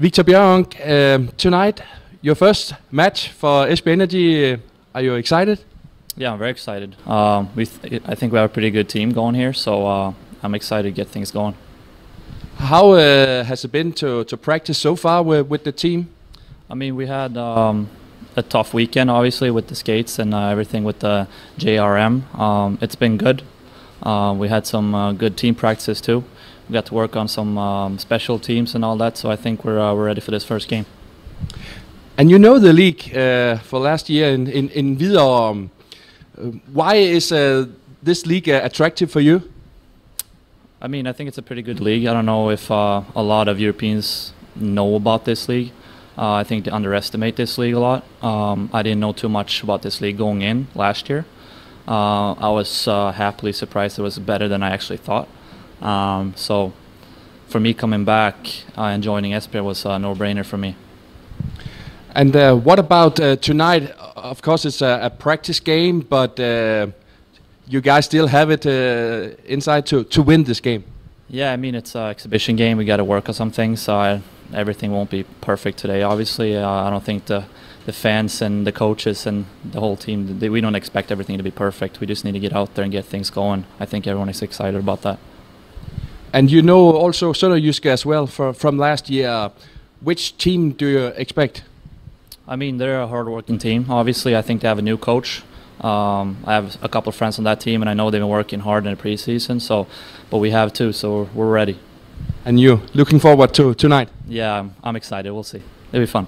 Victor Björkung, um, tonight your first match for Esbjerg Energy. Uh, are you excited? Yeah, I'm very excited. Um, we th- I think we have a pretty good team going here, so uh, I'm excited to get things going. How uh, has it been to, to practice so far with, with the team? I mean, we had um, a tough weekend, obviously, with the skates and uh, everything with the JRM. Um, it's been good. Uh, we had some uh, good team practices too. We got to work on some um, special teams and all that, so I think we're uh, we're ready for this first game. And you know the league uh, for last year in in, in Hvidovre. Um, why is uh, this league uh, attractive for you? I mean, I think it's a pretty good league. I don't know if uh, a lot of Europeans know about this league. Uh, I think they underestimate this league a lot. Um, I didn't know too much about this league going in last year. Uh, I was uh, happily surprised it was better than I actually thought. Um, so, for me coming back uh, and joining Esbjerg was a no-brainer for me. And uh, what about uh, tonight? Of course, it's a, a practice game, but uh, you guys still have it uh, inside to, to win this game. Yeah, I mean it's an exhibition game. We got to work on some things. So I, everything won't be perfect today. Obviously, uh, I don't think the the fans and the coaches and the whole team they, we don't expect everything to be perfect. We just need to get out there and get things going. I think everyone is excited about that. And you know also Sønderjyske as well for, from last year. Which team do you expect? I mean, they're a hard-working team. Obviously, I think they have a new coach. Um, I have a couple of friends on that team, and I know they've been working hard in the preseason. So, but we have too, so we're ready. And you looking forward to tonight? Yeah, I'm, I'm excited. We'll see. It'll be fun.